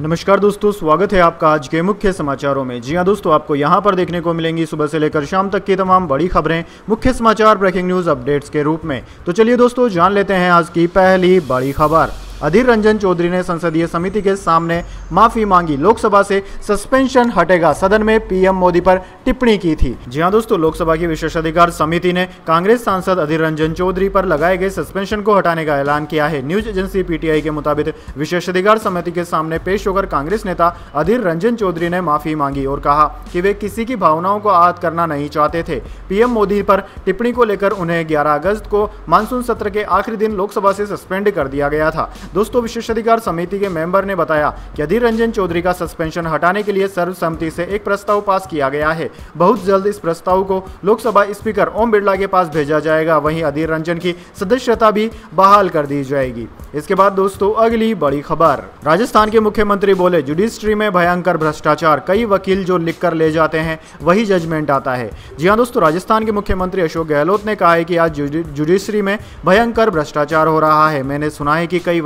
नमस्कार दोस्तों, स्वागत है आपका आज के मुख्य समाचारों में। जी हाँ दोस्तों, आपको यहाँ पर देखने को मिलेंगी सुबह से लेकर शाम तक की तमाम बड़ी खबरें, मुख्य समाचार, ब्रेकिंग न्यूज़ अपडेट्स के रूप में। तो चलिए दोस्तों, जान लेते हैं आज की पहली बड़ी खबर। अधीर रंजन चौधरी ने संसदीय समिति के सामने माफ़ी मांगी। लोकसभा से सस्पेंशन हटेगा। सदन में पीएम मोदी पर टिप्पणी की थी। जी हाँ दोस्तों, लोकसभा की विशेषाधिकार समिति ने कांग्रेस सांसद अधीर रंजन चौधरी पर लगाए गए सस्पेंशन को हटाने का ऐलान किया है। न्यूज़ एजेंसी पीटीआई के मुताबिक विशेषाधिकार समिति के सामने पेश होकर कांग्रेस नेता अधीर रंजन चौधरी ने माफ़ी मांगी और कहा कि वे किसी की भावनाओं को आहत करना नहीं चाहते थे। पीएम मोदी पर टिप्पणी को लेकर उन्हें 11 अगस्त को मानसून सत्र के आखिरी दिन लोकसभा से सस्पेंड कर दिया गया था। दोस्तों, विशेषाधिकार समिति के मेंबर ने बताया कि अधीर रंजन चौधरी का सस्पेंशन हटाने के लिए सर्वसम्मति से एक प्रस्ताव पास किया गया है। बहुत जल्द इस प्रस्ताव को लोकसभा स्पीकर ओम बिरला के पास भेजा जाएगा। वहीं अधीर रंजन की सदस्यता भी बहाल कर दी जाएगी। इसके बाद दोस्तों, अगली बड़ी खबर। राजस्थान के मुख्यमंत्री बोले जुडिस्ट्री में भयंकर भ्रष्टाचार। कई वकील जो लिख कर ले जाते हैं, वही जजमेंट आता है। जी हाँ दोस्तों, राजस्थान के मुख्यमंत्री अशोक गहलोत ने कहा है कि आज जुडिशरी में भयंकर भ्रष्टाचार हो रहा है। मैंने सुना है कि कई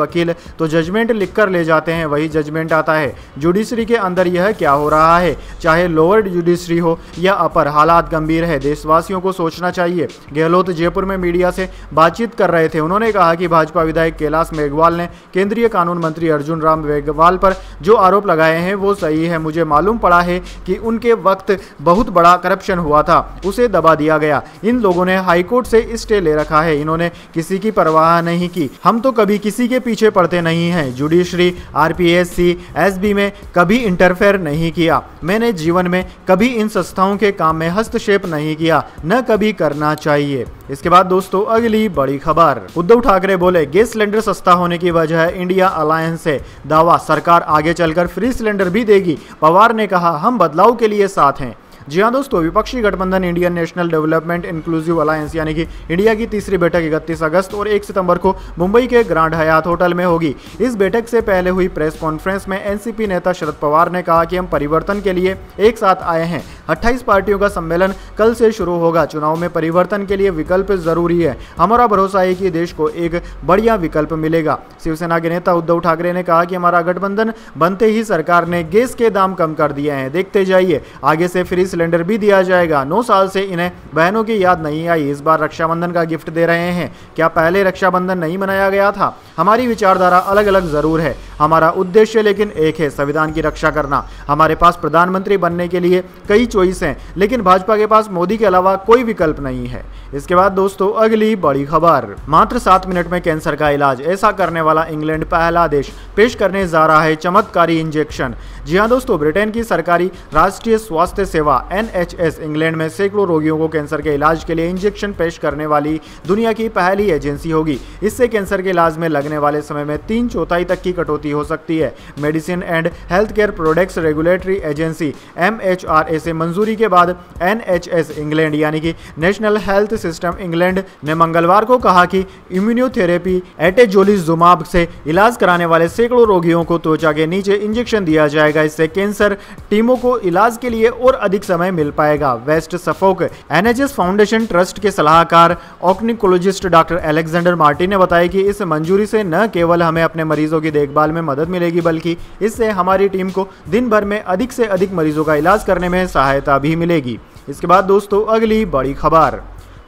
तो जजमेंट लिख कर ले जाते हैं, वही जजमेंट आता है। जुडिशरी के अंदर यह क्या हो रहा है? चाहे लोअर जुडिशरी हो या अपर हालात गंभीर है। देशवासियों को सोचना चाहिए। गहलोत जयपुर में मीडिया से बातचीत कर रहे थे। उन्होंने कहा कि भाजपा विधायक कैलाश मेघवाल ने केंद्रीय कानून मंत्री अर्जुन राम मेघवाल पर जो आरोप लगाए हैं, वो सही है। मुझे मालूम पड़ा है कि उनके वक्त बहुत बड़ा करप्शन हुआ था। उसे दबा दिया गया। इन लोगों ने हाईकोर्ट से स्टे ले रखा है। इन्होंने किसी की परवाह नहीं की। हम तो कभी किसी के पीछे पड़ते नहीं हैं। जुडिशरी आरपीएससी एसबी में कभी इंटरफेयर नहीं किया। मैंने जीवन में कभी इन संस्थाओं के काम में हस्तक्षेप नहीं किया। न कभी करना चाहिए। इसके बाद दोस्तों, अगली बड़ी खबर। उद्धव ठाकरे बोले, गैस सिलेंडर सस्ता होने की वजह इंडिया अलायंस से दावा, सरकार आगे चलकर फ्री सिलेंडर भी देगी। पवार ने कहा, हम बदलाव के लिए साथ हैं। जी हाँ दोस्तों, विपक्षी गठबंधन Indian National Development Inclusive Alliance, यानी कि इंडिया की तीसरी बैठक इकतीस अगस्त और एक सितंबर को मुंबई के ग्रांड हयात होटल में होगी। इस बैठक से पहले हुई प्रेस कॉन्फ्रेंस में एनसीपी नेता शरद पवार ने कहा कि हम परिवर्तन के लिए एक साथ आए हैं। 28 पार्टियों का सम्मेलन कल से शुरू होगा। चुनाव में परिवर्तन के लिए विकल्प ज़रूरी है। हमारा भरोसा है कि देश को एक बढ़िया विकल्प मिलेगा। शिवसेना के नेता उद्धव ठाकरे ने कहा कि हमारा गठबंधन बनते ही सरकार ने गैस के दाम कम कर दिए हैं। देखते जाइए। आगे से फ्री सिलेंडर भी दिया जाएगा। नौ साल से इन्हें बहनों की याद नहीं आई। इस बार रक्षाबंधन का गिफ्ट दे रहे हैं। क्या पहले रक्षाबंधन नहीं मनाया गया था? हमारी विचारधारा अलग अलग ज़रूर है। हमारा उद्देश्य लेकिन एक है संविधान की रक्षा करना। हमारे पास प्रधानमंत्री बनने के लिए कई चॉइस हैं, लेकिन भाजपा के पास मोदी के अलावा कोई विकल्प नहीं है। इसके बाद दोस्तों, अगली बड़ी खबर। मात्र सात मिनट में कैंसर का इलाज। ऐसा करने वाला इंग्लैंड पहला देश पेश करने जा रहा है चमत्कारी इंजेक्शन जी हाँ दोस्तों, ब्रिटेन की सरकारी राष्ट्रीय स्वास्थ्य सेवा एनएचएस इंग्लैंड में सैकड़ों रोगियों को कैंसर के इलाज के लिए इंजेक्शन पेश करने वाली दुनिया की पहली एजेंसी होगी। इससे कैंसर के इलाज में लगने वाले समय में तीन चौथाई तक की कटौती हो सकती है। Medicine and health care products regulatory agency M से मंजूरी के बाद एन इंग्लैंड यानी कि नेशनल हेल्थ सिस्टम इंग्लैंड ने मंगलवार को कहा कि इम्यूनोथेरेपी एटेजोलिजुमाब से इलाज कराने वाले सैकड़ों रोगियों को त्वचा के नीचे इंजेक्शन दिया जाएगा। इससे कैंसर टीमों को इलाज के लिए और अधिक समय मिल पाएगा। West Suffolk NHS Foundation Trust के सलाहकार ऑक्निकोलॉजिस्ट डॉक्टर एलेक्जेंडर मार्टिन ने बताया कि इस मंजूरी से न केवल हमें अपने मरीजों की देखभाल में मदद मिलेगी, बल्कि इससे हमारी टीम को दिन भर में अधिक से अधिक मरीजों का इलाज करने में सहायता भी मिलेगी। इसके बाद दोस्तों, अगली बड़ी खबर।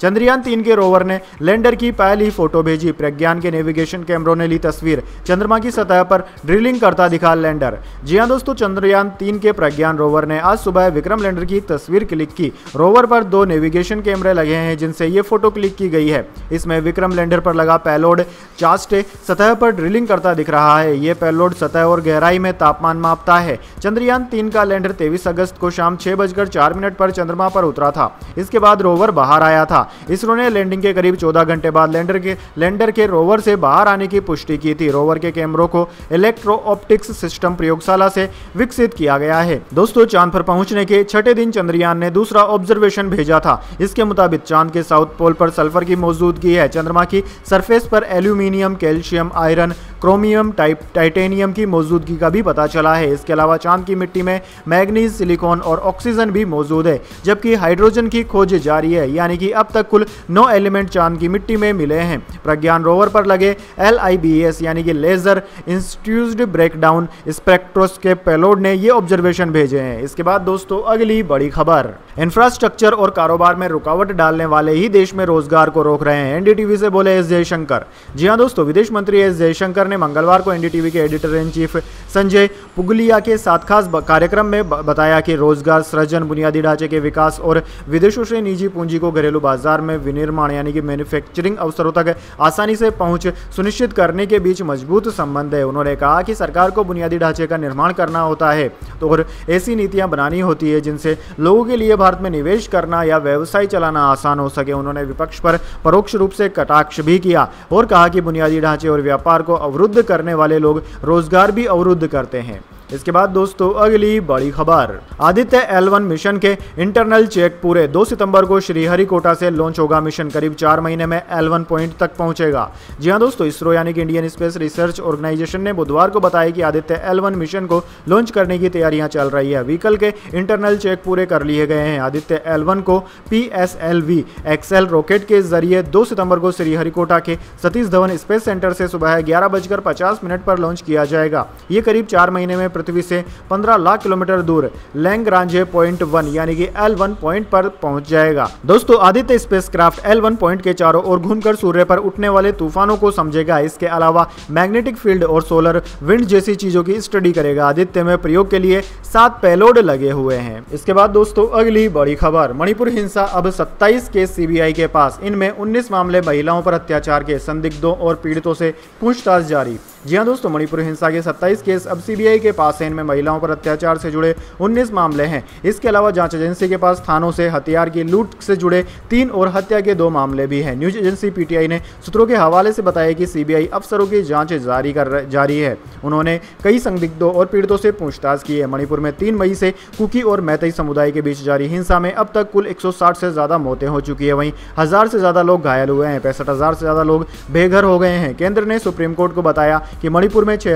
चंद्रयान तीन के रोवर ने लैंडर की पहली फ़ोटो भेजी। प्रज्ञान के नेविगेशन कैमरों ने ली तस्वीर। चंद्रमा की सतह पर ड्रिलिंग करता दिखा लैंडर। जी हाँ दोस्तों, चंद्रयान तीन के प्रज्ञान रोवर ने आज सुबह विक्रम लैंडर की तस्वीर क्लिक की। रोवर पर दो नेविगेशन कैमरे लगे हैं, जिनसे ये फ़ोटो क्लिक की गई है। इसमें विक्रम लैंडर पर लगा पैलोड चास्टे सतह पर ड्रिलिंग करता दिख रहा है। ये पैलोड सतह और गहराई में तापमान मापता है। चंद्रयान तीन का लैंडर तेईस अगस्त को शाम छह बजकर चार मिनट पर चंद्रमा पर उतरा था। इसके बाद रोवर बाहर आया था। इसरो ने लैंडिंग के करीब 14 घंटे बाद लैंडर के लैंडर के रोवर से बाहर आने की पुष्टि की थी। रोवर के कैमरों को इलेक्ट्रो ऑप्टिक्स सिस्टम प्रयोगशाला से विकसित किया गया है। दोस्तों, चाँद पर पहुँचने के छठे दिन चंद्रयान ने दूसरा ऑब्जर्वेशन भेजा था। इसके मुताबिक चाँद के साउथ पोल पर सल्फ़र की मौजूदगी है। चंद्रमा की सरफेस पर aluminium calcium iron chromium type titanium की मौजूदगी का भी पता चला है। इसके अलावा चाँद की मिट्टी में मैग्नीज, सिलिकॉन और ऑक्सीजन भी मौजूद है, जबकि हाइड्रोजन की खोज जारी है। यानी कि अब तक कुल नौ एलिमेंट चाँद की मिट्टी में मिले हैं। प्रज्ञान रोवर पर लगे एलआईबीएस यानी कि laser induced breakdown spectroscope payload ने ये ऑब्जर्वेशन भेजे हैं। इसके बाद दोस्तों, अगली बड़ी खबर। इंफ्रास्ट्रक्चर और कारोबार में रुकावट डालने वाले ही देश में रोज़गार को रोक रहे हैं। एनडीटीवी से बोले एस जयशंकर। जी हाँ दोस्तों, विदेश मंत्री एस जयशंकर ने मंगलवार को एनडीटीवी के editor in chief Sanjay Pugalia के साथ खास कार्यक्रम में बताया कि रोज़गार सृजन, बुनियादी ढांचे के विकास और विदेशों से निजी पूंजी को घरेलू बाज़ार में विनिर्माण यानी कि मैन्युफैक्चरिंग अवसरों तक आसानी से पहुँच सुनिश्चित करने के बीच मज़बूत संबंध है। उन्होंने कहा कि सरकार को बुनियादी ढांचे का निर्माण करना होता है तो और ऐसी नीतियाँ बनानी होती है जिनसे लोगों के लिए भारत में निवेश करना या व्यवसाय चलाना आसान हो सके। उन्होंने विपक्ष पर परोक्ष रूप से कटाक्ष भी किया और कहा कि बुनियादी ढांचे और व्यापार को अवरुद्ध करने वाले लोग रोज़गार भी अवरुद्ध करते हैं। इसके बाद दोस्तों, अगली बड़ी खबर। आदित्य एल वन मिशन के इंटरनल चेक पूरे 2 सितंबर को श्रीहरिकोटा से लॉन्च होगा मिशन करीब चार महीने में एल वन पॉइंट तक पहुंचेगा। जी हाँ दोस्तों, इसरो यानी कि इंडियन स्पेस रिसर्च ऑर्गेनाइजेशन ने बुधवार को बताया कि आदित्य एल वन मिशन को लॉन्च करने की तैयारियाँ चल रही है। व्हीकल के इंटरनल चेक पूरे कर लिए गए हैं। आदित्य एलवन को P S L V XL rocket के ज़रिए दो सितंबर को श्रीहरिकोटा के सतीश धवन स्पेस सेंटर से सुबह ग्यारह बजकर पचास मिनट पर लॉन्च किया जाएगा। ये करीब चार महीने में पृथ्वी से 15 लाख किलोमीटर दूर। लैंगरांजे पॉइंट वन, यानी कि एल वन पॉइंट पर पहुँच जाएगा। दोस्तों, Aditya spacecraft L one point के चारों ओर घूमकर सूर्य पर उठने वाले तूफानों को समझेगा। इसके अलावा मैग्नेटिक फ़ील्ड और सोलर विंड जैसी चीज़ों की स्टडी करेगा। आदित्य में प्रयोग के लिए सात पेलोड लगे हुए हैं। इसके बाद दोस्तों, अगली बड़ी खबर। मणिपुर हिंसा अब 27 केस सीबीआई के पास। इनमें 19 मामले महिलाओं पर अत्याचार के संदिग्धों और पीड़ितों से पूछताछ जारी। जी हाँ दोस्तों, मणिपुर हिंसा के 27 केस अब सीबीआई के पास है। इनमें महिलाओं पर अत्याचार से जुड़े 19 मामले हैं। इसके अलावा जाँच एजेंसी के पास थानों से हथियार की लूट से जुड़े तीन और हत्या के दो मामले भी हैं। न्यूज़ एजेंसी पीटीआई ने सूत्रों के हवाले से बताया कि सीबीआई अफसरों की जाँच जारी कर जारी है। उन्होंने कई संदिग्धों और पीड़ितों से पूछताछ की है। मणिपुर में तीन मई से कुकी और मैतई समुदाय के बीच जारी हिंसा में अब तक कुल 160 से ज़्यादा मौतें हो चुकी है। वहीं हज़ार से ज़्यादा लोग घायल हुए हैं। पैंसठ से ज़्यादा लोग बेघर हो गए हैं। केंद्र ने सुप्रीम कोर्ट को बताया कि मणिपुर में छह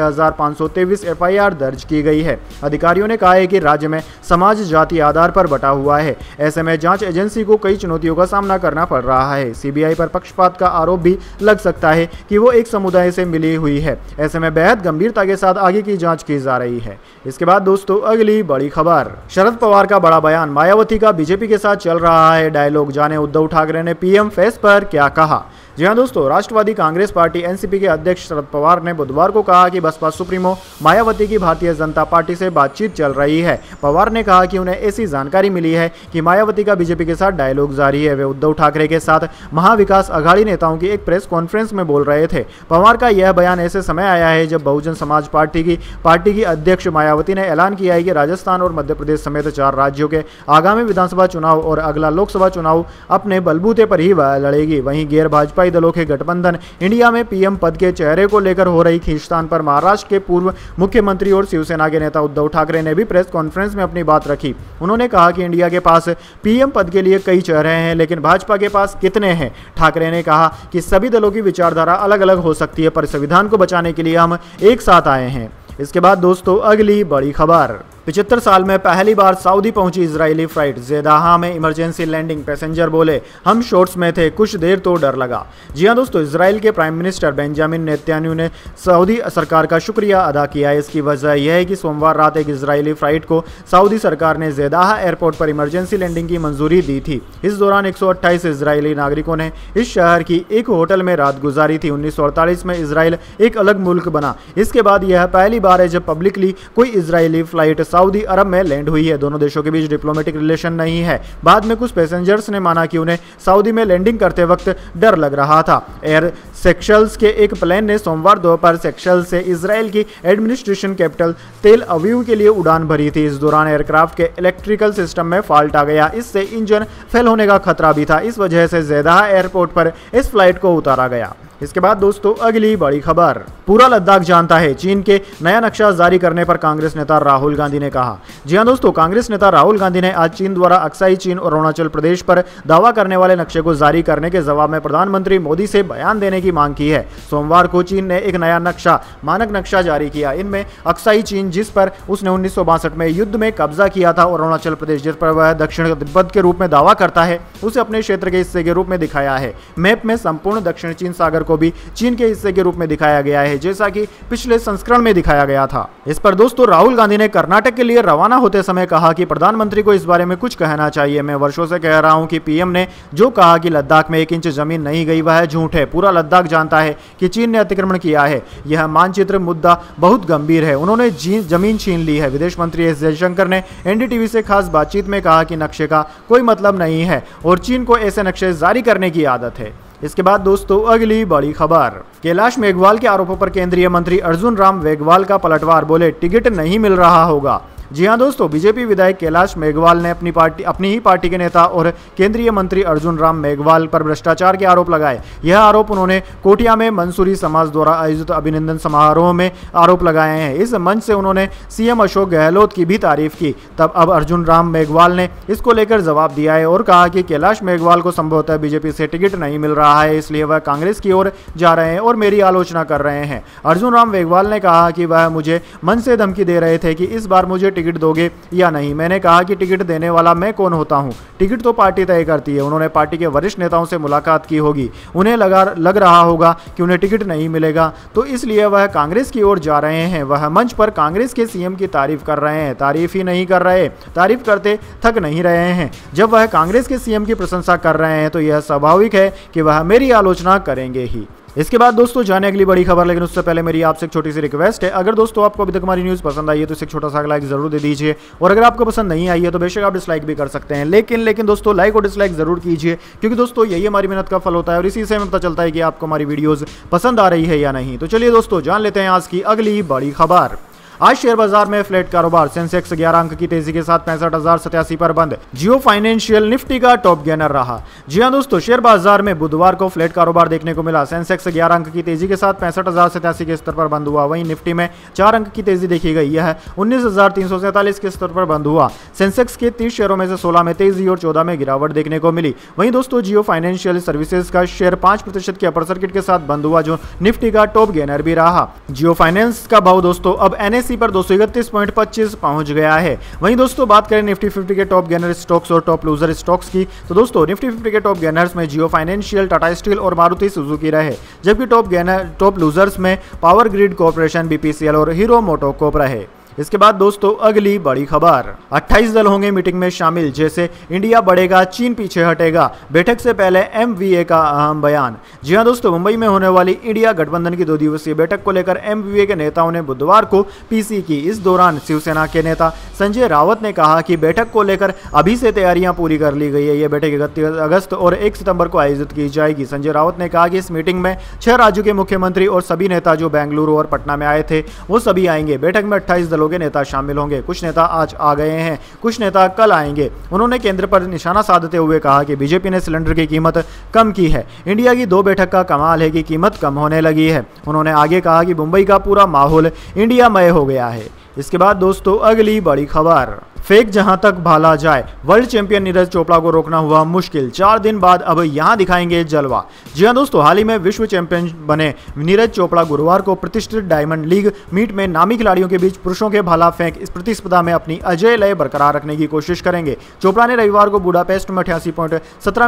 एफआईआर दर्ज की गई है। अधिकारियों ने कहा है कि राज्य में समाज जाति आधार पर बटा हुआ है। ऐसे में जाँच एजेंसी को कई चुनौतियों का सामना करना पड़ रहा है। सीबीआई पर पक्षपात का आरोप भी लग सकता है कि वो एक समुदाय से मिली हुई है। ऐसे में बेहद गंभीरता के साथ आगे की जाँच की जा रही है। इसके बाद दोस्तों, अगली बड़ी खबर। शरद पवार का बड़ा बयान, मायावती का बीजेपी के साथ चल रहा है डायलॉग। जाने उद्धव ठाकरे ने पीएम फेस पर क्या कहा? जी हाँ दोस्तों, राष्ट्रवादी कांग्रेस पार्टी एनसीपी के अध्यक्ष शरद पवार ने बुधवार को कहा कि बसपा सुप्रीमो मायावती की भारतीय जनता पार्टी से बातचीत चल रही है। पवार ने कहा कि उन्हें ऐसी जानकारी मिली है कि मायावती का बीजेपी के साथ डायलॉग जारी है। वे उद्धव ठाकरे के साथ महाविकास अघाड़ी नेताओं की एक प्रेस कॉन्फ्रेंस में बोल रहे थे। पवार का यह बयान ऐसे समय आया है जब बहुजन समाज पार्टी की पार्टी की अध्यक्ष मायावती ने ऐलान किया है कि राजस्थान और मध्य प्रदेश समेत चार राज्यों के आगामी विधानसभा चुनाव और अगला लोकसभा चुनाव अपने बलबूते पर ही लड़ेगी। वहीं गैर भाजपा भाजपाई दलों के गठबंधन इंडिया में पीएम पद के चेहरे को लेकर हो रही खींचतान पर। महाराष्ट्र के पूर्व मुख्यमंत्री और शिवसेना के नेता उद्धव ठाकरे ने भी प्रेस कॉन्फ्रेंस में अपनी बात रखी। उन्होंने कहा कि इंडिया के पास पीएम पद के लिए कई चेहरे हैं, लेकिन भाजपा के पास कितने हैं? ठाकरे ने कहा कि सभी दलों की विचारधारा अलग अलग हो सकती है, पर संविधान को बचाने के लिए हम एक साथ आए हैं। इसके बाद दोस्तों, अगली बड़ी खबर। पिछहत्तर साल में पहली बार सऊदी पहुँची इसराइली फ़्लाइट। जेदाहा में इमरजेंसी लैंडिंग पैसेंजर बोले, हम शॉर्ट्स में थे, कुछ देर तो डर लगा। जी हाँ दोस्तों इसराइल के प्राइम मिनिस्टर बेंजामिन नेत्यान्यू ने सऊदी सरकार का शुक्रिया अदा किया। इसकी वजह यह है कि सोमवार रात एक इसराइली फ़्लाइट को सऊदी सरकार ने जेदाहा एयरपोर्ट पर इमरजेंसी लैंडिंग की मंजूरी दी थी। इस दौरान एक इसराइली नागरिकों ने इस शहर की एक होटल में रात गुजारी थी। उन्नीस सौ अड़तालीस में इसराइल एक अलग मुल्क बना। इसके बाद यह पहली बार है जब पब्लिकली कोई इसराइली फ़्लाइट सऊदी अरब में लैंड हुई है। दोनों देशों के बीच डिप्लोमेटिक रिलेशन नहीं है। बाद में कुछ पैसेंजर्स ने माना कि उन्हें सऊदी में लैंडिंग करते वक्त डर लग रहा था। एयर सेक्शल्स के एक प्लेन ने सोमवार दोपहर सेक्शल से इसराइल की एडमिनिस्ट्रेशन कैपिटल तेल अवीव के लिए उड़ान भरी थी। इस दौरान एयरक्राफ्ट के इलेक्ट्रिकल सिस्टम में फॉल्ट आ गया। इससे इंजन फेल होने का खतरा भी था। इस वजह से जैदा एयरपोर्ट पर इस फ़्लाइट को उतारा गया। इसके बाद दोस्तों, अगली बड़ी खबर। पूरा लद्दाख जानता है चीन के नया नक्शा जारी करने पर कांग्रेस नेता राहुल गांधी ने कहा। जी हाँ दोस्तों, कांग्रेस नेता राहुल गांधी ने आज चीन द्वारा अक्साई चीन और अरुणाचल प्रदेश पर दावा करने वाले नक्शे को जारी करने के जवाब में प्रधानमंत्री मोदी से बयान देने की मांग की है। सोमवार को चीन ने एक नया नक्शा, मानक नक्शा जारी किया। इनमें अक्साई चीन, जिस पर उसने उन्नीस सौ बासठ में युद्ध में कब्जा किया था और अरुणाचल प्रदेश जिस पर वह दक्षिण तिब्बत के रूप में दावा करता है, उसे अपने क्षेत्र के हिस्से के रूप में दिखाया है। मैप में संपूर्ण दक्षिण चीन सागर को भी चीन के हिस्से के रूप में दिखाया गया है, जैसा कि पिछले संस्करण में दिखाया गया था। इस पर दोस्तों, राहुल गांधी ने कर्नाटक के लिए रवाना होते समय कहा कि प्रधानमंत्री को इस बारे में कुछ कहना चाहिए। मैं वर्षों से कह रहा हूँ कि पीएम ने जो कहा कि लद्दाख में एक इंच ज़मीन नहीं गई, वह झूठ है। पूरा लद्दाख जानता है कि चीन ने अतिक्रमण किया है। यह मानचित्र मुद्दा बहुत गंभीर है। उन्होंने ज़मीन छीन ली है। विदेश मंत्री एस जयशंकर ने एनडीटीवी से खास बातचीत में कहा कि नक्शे का कोई मतलब नहीं है और चीन को ऐसे नक्शे जारी करने की आदत है। इसके बाद दोस्तों, अगली बड़ी खबर। कैलाश मेघवाल के आरोपों पर केंद्रीय मंत्री अर्जुन राम मेघवाल का पलटवार, बोले, टिकट नहीं मिल रहा होगा। जी हाँ दोस्तों, बीजेपी विधायक कैलाश मेघवाल ने अपनी पार्टी, अपनी ही पार्टी के नेता और केंद्रीय मंत्री अर्जुन राम मेघवाल पर भ्रष्टाचार के आरोप लगाए। यह आरोप उन्होंने कोटिया में मंसूरी समाज द्वारा आयोजित अभिनंदन समारोह में आरोप लगाए हैं। इस मंच से उन्होंने सीएम अशोक गहलोत की भी तारीफ़ की। तब अब अर्जुन राम मेघवाल ने इसको लेकर जवाब दिया है और कहा कि कैलाश मेघवाल को संभवतः बीजेपी से टिकट नहीं मिल रहा है, इसलिए वह कांग्रेस की ओर जा रहे हैं और मेरी आलोचना कर रहे हैं। अर्जुन राम मेघवाल ने कहा कि वह मुझे मन से धमकी दे रहे थे कि इस बार मुझे टिकट दोगे या नहीं? मैंने कहा कि टिकट देने वाला मैं कौन होता हूँ? टिकट तो पार्टी तय करती है। उन्होंने पार्टी के वरिष्ठ नेताओं से मुलाकात की होगी। उन्हें लगा, लग रहा होगा कि उन्हें टिकट नहीं मिलेगा। तो इसलिए वह कांग्रेस की ओर जा रहे हैं। वह मंच पर कांग्रेस के सीएम की तारीफ़ कर रहे हैं। तारीफ़ ही नहीं कर रहे। तारीफ़ करते थक नहीं रहे हैं। जब वह कांग्रेस के सीएम की प्रशंसा कर रहे हैं तो यह स्वाभाविक है कि वह मेरी आलोचना करेंगे ही। इसके बाद दोस्तों, जाने अगली बड़ी खबर, लेकिन उससे पहले मेरी आपसे एक छोटी सी रिक्वेस्ट है। अगर दोस्तों आपको अभी तक हमारी न्यूज़ पसंद आई है तो इसे छोटा सा लाइक ज़रूर दे दीजिए। और अगर आपको पसंद नहीं आई है तो बेशक आप डिसलाइक भी कर सकते हैं। लेकिन लेकिन दोस्तों लाइक और डिसलाइक ज़रूर कीजिए, क्योंकि दोस्तों, यही हमारी मेहनत का फल होता है, और इसी से हमें पता चलता है कि आपको हमारी वीडियोज़ पसंद आ रही है या नहीं। तो चलिए दोस्तों, जान लेते हैं आज की अगली बड़ी खबर। आज शेयर बाज़ार में फ्लैट कारोबार, सेंसेक्स ग्यारह अंक की तेज़ी के साथ पैंसठ हज़ार सतासी पर बंद। जियो फाइनेंशियल निफ्टी का टॉप गेनर रहा। जी हाँ दोस्तों, शेयर बाज़ार में बुधवार को फ्लैट कारोबार देखने को मिला। सेंसेक्स ग्यारह अंक की तेज़ी के साथ पैंसठ हज़ार सतासी के स्तर पर बंद हुआ। वहीं निफ्टी में चार अंक की तेज़ी देखी गई। यह उन्नीस हज़ार तीन सौ के स्तर पर बंद हुआ। सेंसेक्स के तीस शेयरों में से सोलह में तेज़ी और चौदह में गिरावट देखने को मिली। वहीं दोस्तों, जियो फाइनेंशियल सर्विसेज़ का शेयर पाँच प्रतिशत के अपर सर्किट के साथ बंद हुआ, जो निफ्टी का टॉप गेनर भी रहा। जियो फाइनेंस का भाव दोस्तों, अब एनएससी पर दो पहुँच गया है। वहीं दोस्तों, बात करें निफ्टी फिफ्टी के टॉप गेनर स्टॉक्स और टॉप लूजर स्टॉक्स की तो दोस्तों, निफ्टी फिफ्टी के टॉप गेनर्स में जियो फाइनेंशियल, टाटा स्टील और मारुति सुजुकी रहे, जबकि टॉप गेनर, टॉप लूजर्स में पावर ग्रिड कॉरपोरेशन, बीपीसीएल और हीरो मोटोकोप रहे। इसके बाद दोस्तों, अगली बड़ी खबर। 28 दल होंगे मीटिंग में शामिल, जैसे इंडिया बढ़ेगा, चीन पीछे हटेगा। बैठक से पहले एमवीए का अहम बयान। जी हाँ दोस्तों, मुंबई में होने वाली इंडिया गठबंधन की दो दिवसीय बैठक को लेकर एमवीए के नेताओं ने बुधवार को पीसी की। इस दौरान शिवसेना के नेता संजय रावत ने कहा कि बैठक को लेकर अभी से तैयारियाँ पूरी कर ली गई है। यह बैठक इकतीस अगस्त और एक सितंबर को आयोजित की जाएगी। संजय रावत ने कहा कि इस मीटिंग में छह राज्यों के मुख्यमंत्री और सभी नेता जो बेंगलुरु और पटना में आए थे, वो सभी आएँगे। बैठक में अट्ठाईस दलों के नेता शामिल होंगे। कुछ नेता आज आ गए हैं, कुछ नेता कल आएँगे। उन्होंने केंद्र पर निशाना साधते हुए कहा कि बीजेपी ने सिलेंडर की कीमत कम की है। इंडिया की दो बैठक का कमाल है कि कीमत कम होने लगी है। उन्होंने आगे कहा कि मुंबई का पूरा माहौल इंडिया मय हो गया है। इसके बाद दोस्तों, अगली बड़ी खबर। फेक जहाँ तक भाला जाए, वर्ल्ड चैंपियन नीरज चोपड़ा को रोकना हुआ मुश्किल। चार दिन बाद अब यहाँ दिखाएँगे जलवा। जी हाँ दोस्तों, हाल ही में विश्व चैंपियन बने नीरज चोपड़ा गुरुवार को प्रतिष्ठित डायमंड लीग मीट में नामी खिलाड़ियों के बीच पुरुषों के भाला फेंक इस प्रतिस्पर्धा में अपनी अजय लय बरकरार रखने की कोशिश करेंगे। चोपड़ा ने रविवार को बुडापेस्ट में अठासी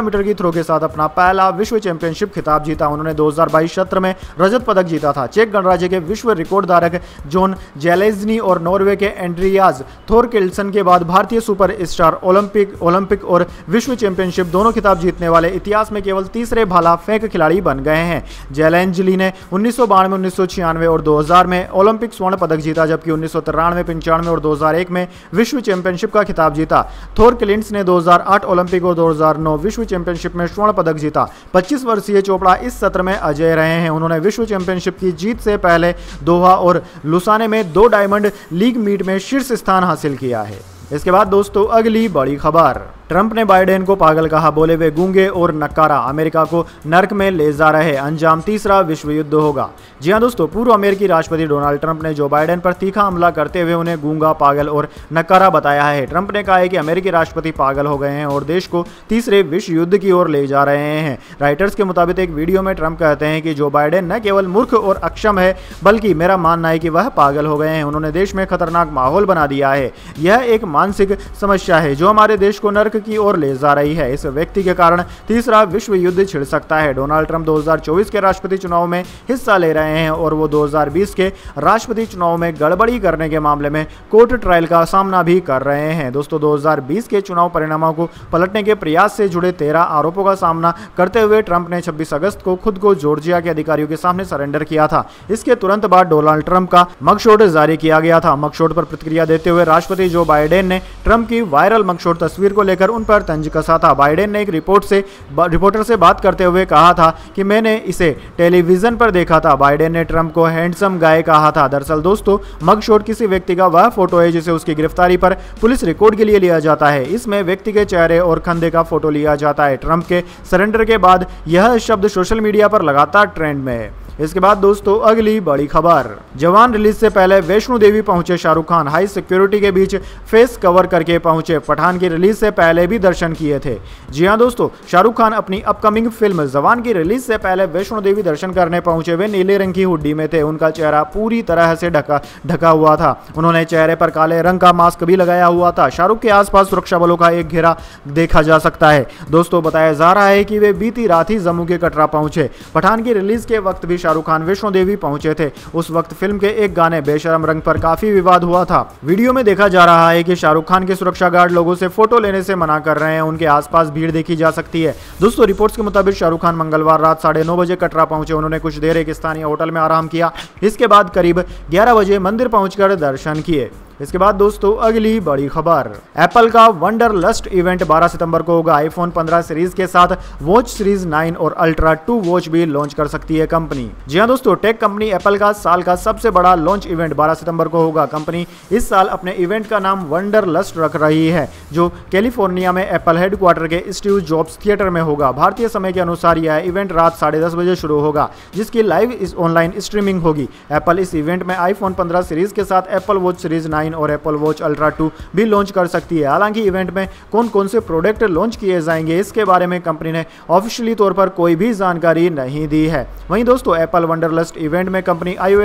मीटर की थ्रो के साथ अपना पहला विश्व चैंपियनशिप खिताब जीता। उन्होंने दो सत्र में रजत पदक जीता था। चेक गणराज्य के विश्व रिकॉर्ड धारक जोन जेलेजनी और नॉर्वे के एंड्रियाज थोर के बाद भारतीय सुपर स्टार ओलंपिक ओलंपिक और विश्व चैंपियनशिप दोनों खिताब जीतने वाले इतिहास में केवल तीसरे भाला फेंक खिलाड़ी बन गए हैं। जैलेंजली ने उन्नीस सौ उन्नीस और 2000 में ओलंपिक स्वर्ण पदक जीता, जबकि उन्नीस सौ पंचानवे और 2001 में विश्व चैंपियनशिप का खिताब जीता। थोर क्लिंट्स ने 2008 ओलंपिक और 2009 विश्व चैंपियनशिप में स्वर्ण पदक जीता। 25 वर्षीय चोपड़ा इस सत्र में अजय रहे हैं। उन्होंने विश्व चैंपियनशिप की जीत से पहले दोहा और लुसाने में दो डायमंड लीग मीट में शीर्ष स्थान हासिल किया है। इसके बाद दोस्तों अगली बड़ी खबर। ट्रंप ने बाइडेन को पागल कहा, बोले वे गूँगे और नकारा। अमेरिका को नर्क में ले जा रहे अंजाम, तीसरा विश्व युद्ध होगा। जी हाँ दोस्तों, पूर्व अमेरिकी राष्ट्रपति डोनाल्ड ट्रंप ने जो बाइडेन पर तीखा हमला करते हुए उन्हें गूँगा, पागल और नकारा बताया है। ट्रंप ने कहा है कि अमेरिकी राष्ट्रपति पागल हो गए हैं और देश को तीसरे विश्व युद्ध की ओर ले जा रहे हैं। राइटर्स के मुताबिक एक वीडियो में ट्रंप कहते हैं कि जो बाइडेन न केवल मूर्ख और अक्षम है, बल्कि मेरा मानना है कि वह पागल हो गए हैं। उन्होंने देश में खतरनाक माहौल बना दिया है। यह एक मानसिक समस्या है। जो हमारे देश को नर्क की ओर ले जा रही है। इस व्यक्ति के कारण तीसरा विश्व युद्ध छिड़ सकता है। डोनाल्ड ट्रंप 2024 के राष्ट्रपति चुनाव में हिस्सा ले रहे हैं और वो 2020 के राष्ट्रपति चुनाव में गड़बड़ी करने के मामले में कोर्ट ट्रायल का सामना भी कर रहे हैं। दोस्तों 2020 के चुनाव परिणामों को पलटने के प्रयास से जुड़े तेरह आरोपों का सामना करते हुए ट्रंप ने 26 अगस्त को खुद को जॉर्जिया के अधिकारियों के सामने सरेंडर किया था। इसके तुरंत बाद डोनाल्ड ट्रंप का मगशोट जारी किया गया था। मगशोट पर प्रतिक्रिया देते हुए राष्ट्रपति जो बाइडेन ने ट्रंप की वायरल मगशोट तस्वीर को लेकर उन पर तंज कसा था? बाइडेन ने एक रिपोर्ट से रिपोर्टर से बात करते हुए कहा था कि मैंने इसे टेलीविज़न पर देखा था। बाइडेन ने ट्रंप को हैंडसम गाय कहा था। दरअसल दोस्तों मगशोट किसी व्यक्ति का वह फ़ोटो है जिसे उसकी गिरफ्तारी पर पुलिस रिकॉर्ड के लिए लिया जाता है। इसमें व्यक्ति के चेहरे और कंधे का फ़ोटो लिया जाता है। ट्रंप के सरेंडर के बाद यह शब्द सोशल मीडिया पर लगातार ट्रेंड में है। इसके बाद दोस्तों, अगली बड़ी खबर। जवान रिलीज़ से पहले वैष्णो देवी पहुँचे शाहरुख खान। हाई सिक्योरिटी के बीच फेस कवर करके पहुँचे। पठान की रिलीज़ से पहले भी दर्शन किए थे। जी हाँ दोस्तों, शाहरुख खान अपनी अपकमिंग फ़िल्म जवान की रिलीज़ से पहले वैष्णो देवी दर्शन करने पहुँचे। वे नीले रंग की हुड्डी में थे। उनका चेहरा पूरी तरह से ढका ढका हुआ था। उन्होंने चेहरे पर काले रंग का मास्क भी लगाया हुआ था। शाहरुख के आसपास सुरक्षा बलों का एक घेरा देखा जा सकता है। दोस्तों, बताया जा रहा है कि वे बीती रात ही जम्मू के कटरा पहुँचे। पठान की रिलीज़ के वक्त भी शाहरुख खान वैष्णो देवी पहुँचे थे। उस वक्त फ़िल्म के एक गाने बेशरम रंग पर काफ़ी विवाद हुआ था। वीडियो में देखा जा रहा है कि शाहरुख खान के सुरक्षा गार्ड लोगों से फ़ोटो लेने से मना कर रहे हैं। उनके आसपास भीड़ देखी जा सकती है। दोस्तों, रिपोर्ट्स के मुताबिक शाहरुख खान मंगलवार रात साढ़े नौ बजे कटरा पहुँचे। उन्होंने कुछ देर एक स्थानीय होटल में आराम किया। इसके बाद करीब ग्यारह बजे मंदिर पहुंचकर दर्शन किए। इसके बाद दोस्तों, अगली बड़ी खबर। एप्पल का वंडर लस्ट इवेंट 12 सितंबर को होगा। आईफोन 15 सीरीज़ के साथ वॉच सीरीज़ 9 और अल्ट्रा 2 वॉच भी लॉन्च कर सकती है कंपनी। जी हाँ दोस्तों टेक कंपनी एप्पल का साल का सबसे बड़ा लॉन्च इवेंट 12 सितंबर को होगा। कंपनी इस साल अपने इवेंट का नाम वंडर लस्ट रख रही है, जो कैलिफ़ोर्निया में एप्पल हेडक्वार्टर के स्टीव जॉब्स थिएटर में होगा। भारतीय समय के अनुसार यह इवेंट रात साढ़े दस बजे शुरू होगा, जिसकी लाइव ऑनलाइन स्ट्रीमिंग होगी। एप्पल इस इवेंट में आईफोन पंद्रह सीरीज़ के साथ Apple watch series nine nine और एप्पल वॉच अल्ट्रा टू भी लॉन्च कर सकती है। हालाँकि इवेंट में कौन कौन से प्रोडक्ट लॉन्च किए जाएँगे, इसके बारे में कंपनी ने ऑफिशियली तौर पर कोई भी जानकारी नहीं दी है। वहीं दोस्तों एप्पल वंडरलस्ट इवेंट में company I O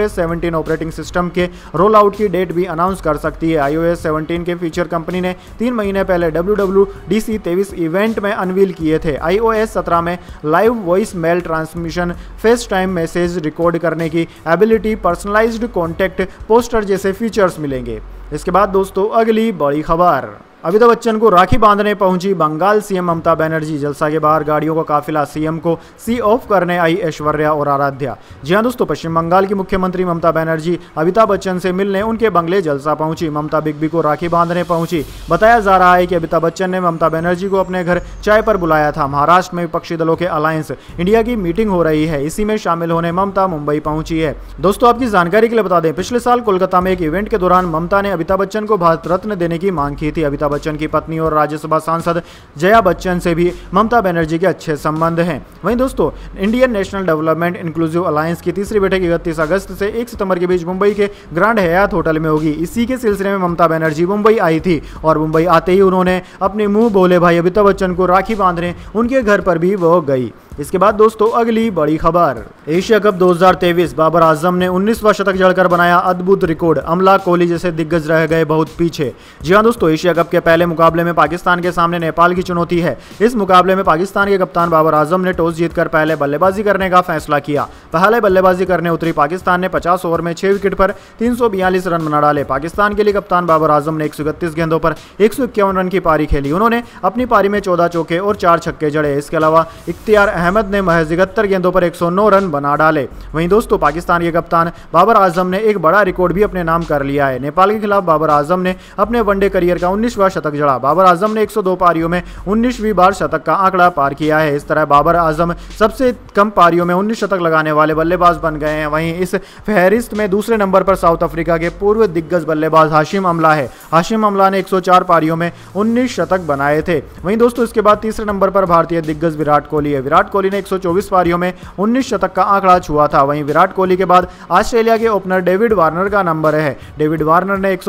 operating system के रोल आउट की डेट भी अनाउंस कर सकती है। आई ओ के फीचर कंपनी ने तीन महीने पहले डब्ल्यू डब्ल्यू इवेंट में अनवील किए थे। आई ओ एस में live voice mail transmission face time message record करने की एबिलिटी पर्सनलाइज्ड कॉन्टैक्ट पोस्टर जैसे फीचर्स मिलेंगे। इसके बाद दोस्तों अगली बड़ी खबर। अमिताभ बच्चन को राखी बांधने पहुँची बंगाल सीएम ममता बनर्जी। जलसा के बाहर गाड़ियों का काफिला, सीएम को सी ऑफ़ करने आई ऐश्वर्या और आराध्या। जी हाँ दोस्तों, पश्चिम बंगाल की मुख्यमंत्री ममता बनर्जी अमिताभ बच्चन से मिलने, उनके बंगले जलसा पहुँची। ममता बिग बी को राखी बांधने पहुँची। बताया जा रहा है कि अमिताभ बच्चन ने ममता बनर्जी को अपने घर चाय पर बुलाया था। महाराष्ट्र में विपक्षी दलों के अलायंस, इंडिया की मीटिंग हो रही है। इसी में शामिल होने ममता मुंबई पहुँची है। दोस्तों, आपकी जानकारी के लिए बता दें, पिछले साल कोलकाता में एक इवेंट के दौरान ममता ने अमिताभ बच्चन को भारत रत्न देने की मांग की थी। अमिताभ बच्चन की पत्नी और राज्यसभा सांसद जया बच्चन से भी ममता बनर्जी के अच्छे संबंध हैं। वहीं दोस्तों, Indian National Development Inclusive Alliance की तीसरी बैठक इकतीस अगस्त से एक सितंबर के बीच मुंबई के ग्रांड हयात होटल में होगी। इसी के सिलसिले में ममता बनर्जी मुंबई आई थी और मुंबई आते ही उन्होंने अपने मुँह बोले भाई अमिताभ बच्चन को राखी बांधने उनके घर पर भी वो गई। इसके बाद दोस्तों, अगली बड़ी खबर। एशिया कप 2023 बाबर आज़म ने 19वां शतक जड़कर बनाया अद्भुत रिकॉर्ड। अमला कोहली जैसे दिग्गज रह गए बहुत पीछे। जी हाँ दोस्तों, एशिया कप के पहले मुकाबले में पाकिस्तान के सामने नेपाल की चुनौती है। इस मुकाबले में पाकिस्तान के कप्तान बाबर आज़म ने टॉस जीतकर पहले बल्लेबाजी करने का फैसला किया। पहले बल्लेबाजी करने उतरी पाकिस्तान ने पचास ओवर में छह विकेट पर तीन सौ बयालीस रन बना डाले। पाकिस्तान के लिए कप्तान बाबर आज़म ने एक सौ इकतीस गेंदों पर एक सौ इक्यावन रन की पारी खेली। उन्होंने अपनी पारी में चौदह चौके और चार छक्के जड़े। इसके अलावा इख्तियार अहमद ने महज इकहत्तर गेंदों पर 109 रन बना डाले। वहीं दोस्तों, पाकिस्तान के कप्तान बाबर आज़म ने एक बड़ा रिकॉर्ड भी अपने नाम कर लिया है। नेपाल के खिलाफ बाबर आज़म ने अपने वनडे करियर का उन्नीसवा शतक जड़ा। बाबर आज़म ने 102 पारियों में उन्नीसवीं बार शतक का आंकड़ा पार किया है। इस तरह बाबर आज़म सबसे कम पारियों में उन्नीस शतक लगाने वाले बल्लेबाज बन गए हैं। वहीं इस फहरिस्त में दूसरे नंबर पर साउथ अफ्रीका के पूर्व दिग्गज बल्लेबाज हाशिम अमला है। हाशिम अमला ने 104 पारियों में 19 शतक बनाए थे। वहीं दोस्तों, इसके बाद तीसरे नंबर पर भारतीय दिग्गज विराट कोहली है। विराट कोहली ने 124 पारियों में 19 शतक का आंकड़ा छुआ था। वहीं विराट कोहली के बाद ऑस्ट्रेलिया के ओपनर डेविड वार्नर का नंबर है। डेविड वार्नर ने एक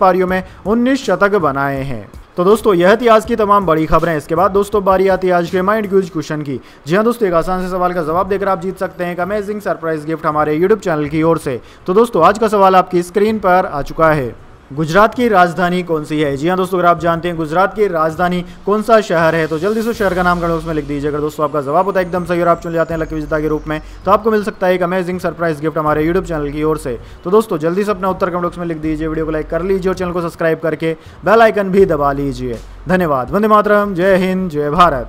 पारियों में उन्नीस शतक बनाए हैं। तो दोस्तों, यह थी आज की तमाम बड़ी खबरें। इसके बाद दोस्तों, बारी आती है आज के माइंड क्यूज क्वेश्चन की। जी हाँ दोस्तों, एक आसान से सवाल का जवाब देकर आप जीत सकते हैं एक अमेजिंग सरप्राइज़ गिफ्ट हमारे यूट्यूब चैनल की ओर से। तो दोस्तों, आज का सवाल आपकी स्क्रीन पर आ चुका है। गुजरात की राजधानी कौन सी है? जी हाँ दोस्तों, अगर आप जानते हैं गुजरात की राजधानी कौन सा शहर है तो जल्दी से शहर का नाम कमेंट्स में लिख दीजिए। अगर दोस्तों आपका जवाब होता है एकदम सही और आप चुन जाते हैं लकी विजेता के रूप में तो आपको मिल सकता है एक अमेजिंग सरप्राइज़ गिफ्ट हमारे यूट्यूब चैनल की ओर से। तो दोस्तों, जल्दी से अपना उत्तर कमेंट्स में लिख दीजिए, वीडियो को लाइक कर लीजिए और चैनल को सब्सक्राइब करके बेल आइकन भी दबा लीजिए। धन्यवाद। वंदे मातरम। जय हिंद। जय भारत।